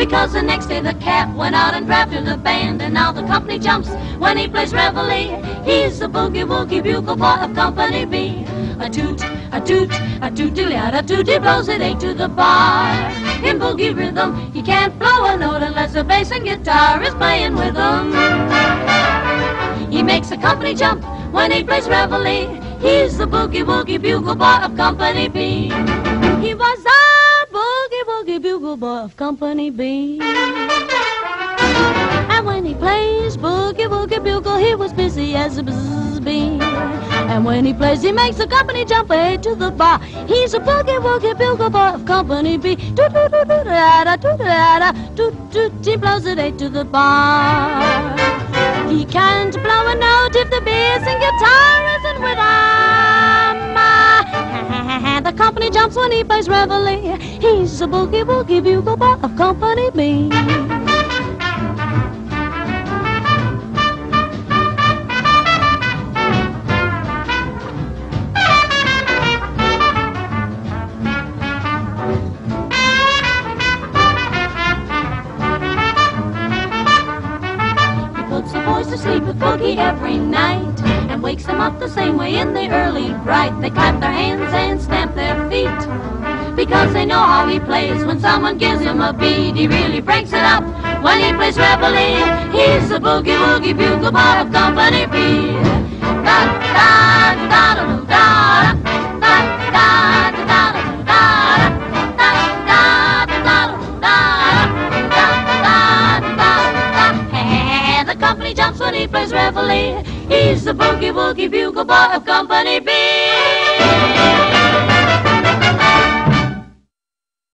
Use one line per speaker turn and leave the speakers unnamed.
Because the next day the cap went out and drafted a band, and now the company jumps when he plays reveille. He's the boogie woogie bugle boy of Company B. A toot, a toot, a toot a toot, he blows it eight to the bar. In boogie rhythm, he can't blow a note unless the bass and guitar is playing with him. He makes the company jump when he plays reveille. He's the boogie woogie bugle boy of Company B. He was a boogie bugle boy of Company B. And when he plays boogie woogie bugle, he was busy as a bzzz bee. And when he plays, he makes the company jump ahead to the bar. He's a boogie woogie bugle boy of Company B. Doo doo doo doo da da doo da da doo doo. He blows it eight to the bar. Jumps when he plays reveille. He's a boogie woogie bugle boy of Company B. sleep with Boogie every night and wakes them up the same way in the early bright. They clap their hands and stamp their feet because they know how he plays. When someone gives him a beat, he really breaks it up. When he plays reveille, he's the boogie woogie bugle boy of Company B. Da da da da da da. company jumps when he plays reveille. He's the boogie woogie bugle boy of Company B.